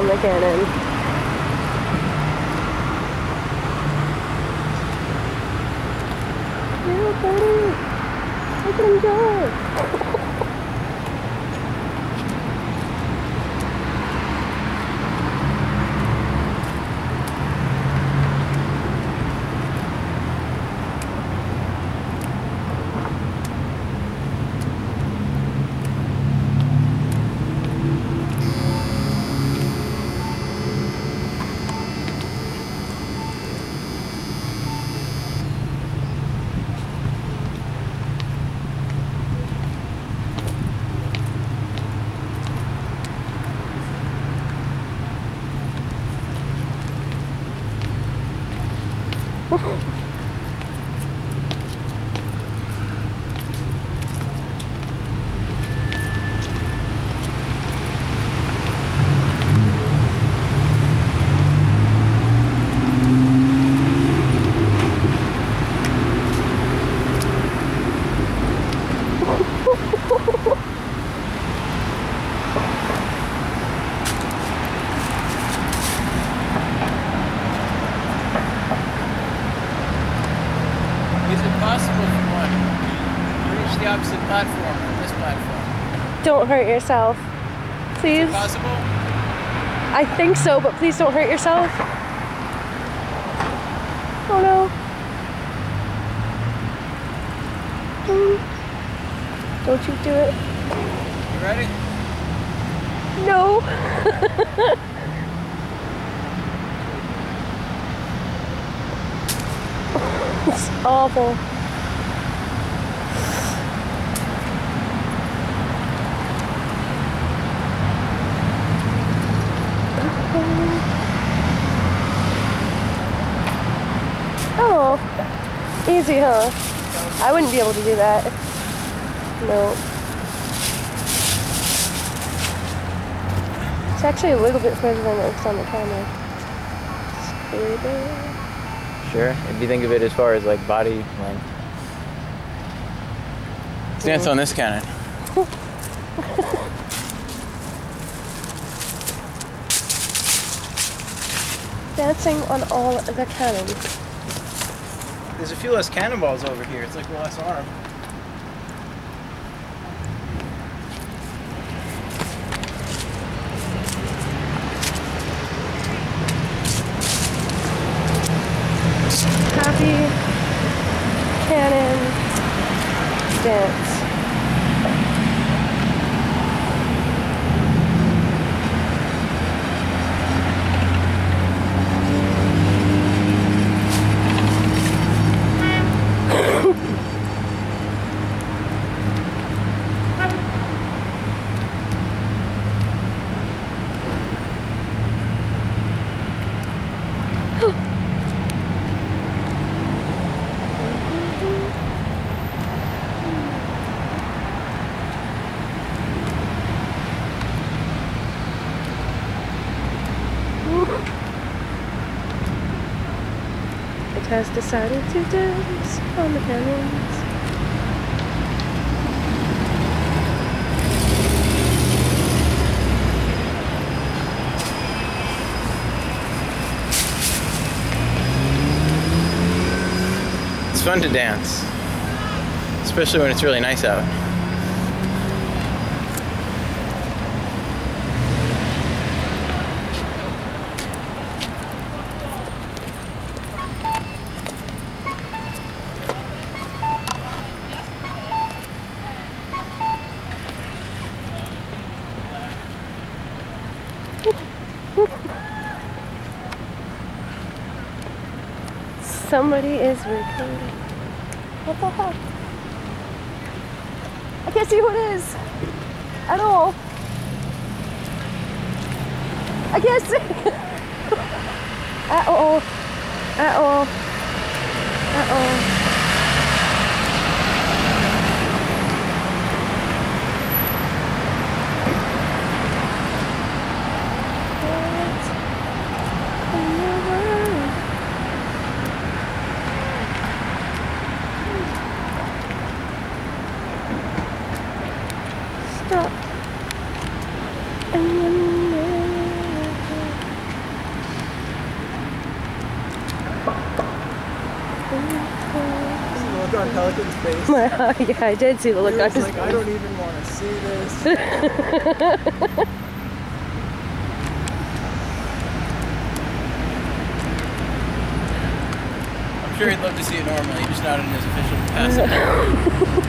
on the cannon. Okay. Opposite platform from this platform? Don't hurt yourself. Please. Possible? I think so, but please don't hurt yourself. Oh no. Mm. Don't you do it. You ready? No. it's awful. Oh, easy, huh? I wouldn't be able to do that. No. It's actually a little bit further than it looks on the camera. Scooter. Sure. If you think of it as far as like body length. Stance on this cannon. Dancing on all the cannons. There's a few less cannonballs over here. It's like less arm. Happy cannon dance. It has decided to dance on the cannons. It's fun to dance. Especially when it's really nice out. Somebody is recording. What the heck? I can't see who it is at all. I can't see at all. At all. At all. on Pelican's face. yeah, I did see the look on his like. I don't even want to see this. I'm sure he'd love to see it normally, just not in his official capacity.